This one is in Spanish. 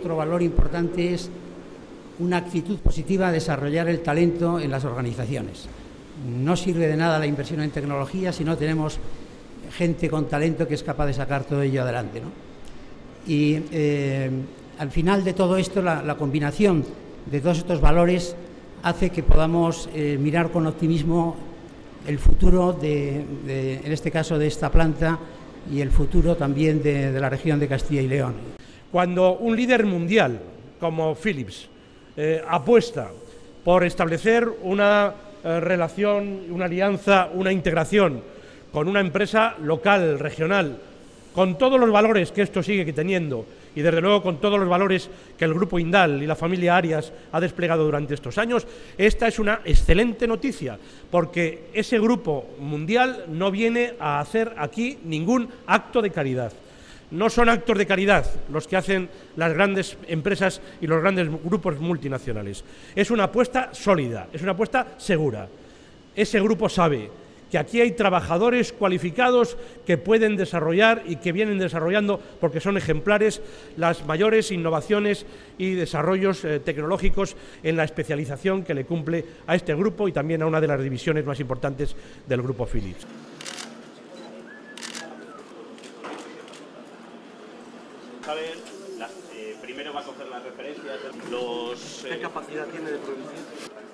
Otro valor importante es una actitud positiva a desarrollar el talento en las organizaciones. No sirve de nada la inversión en tecnología si no tenemos gente con talento que es capaz de sacar todo ello adelante. ¿no? Y eh, al final de todo esto, la, la, combinación de todos estos valores hace que podamos eh, mirar con optimismo el futuro, de, de, en este caso, de esta planta y el futuro también de, de la región de Castilla y León. Cuando un líder mundial como Philips eh, apuesta por establecer una eh, relación, una alianza, una integración con una empresa local, regional, con todos los valores que esto sigue teniendo y desde luego con todos los valores que el Grupo Indal y la familia Arias ha desplegado durante estos años, esta es una excelente noticia, porque ese grupo mundial no viene a hacer aquí ningún acto de caridad. No son actos de caridad los que hacen las grandes empresas y los grandes grupos multinacionales. Es una apuesta sólida, es una apuesta segura. Ese grupo sabe que aquí hay trabajadores cualificados que pueden desarrollar y que vienen desarrollando, porque son ejemplares, las mayores innovaciones y desarrollos eh, tecnológicos en la especialización que le cumple a este grupo y también a una de las divisiones más importantes del grupo Philips. Saber, eh, primero va a coger las referencias, los... ¿Qué capacidad tiene de producir?